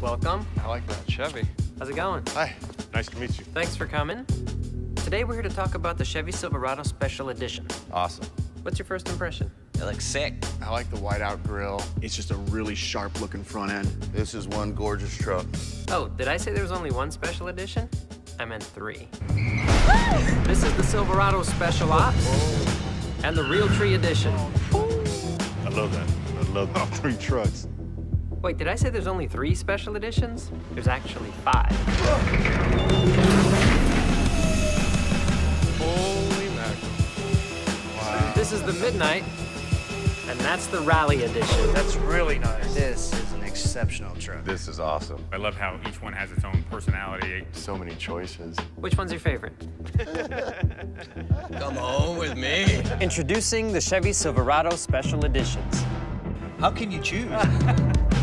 Welcome. I like that Chevy. How's it going? Hi. Nice to meet you. Thanks for coming. Today we're here to talk about the Chevy Silverado Special Edition. Awesome. What's your first impression? It looks sick. I like the whiteout grill. It's just a really sharp looking front end. This is one gorgeous truck. Oh, did I say there was only one special edition? I meant three. this is the Silverado Special Ops and the Realtree Edition. I love that. I love all three trucks. Wait, did I say there's only three special editions? There's actually five. Holy mackerel. Wow. This is the Midnight, and that's the Rally Edition. That's really nice. This is an exceptional truck. This is awesome. I love how each one has its own personality. So many choices. Which one's your favorite? Come home with me. Introducing the Chevy Silverado Special Editions. How can you choose?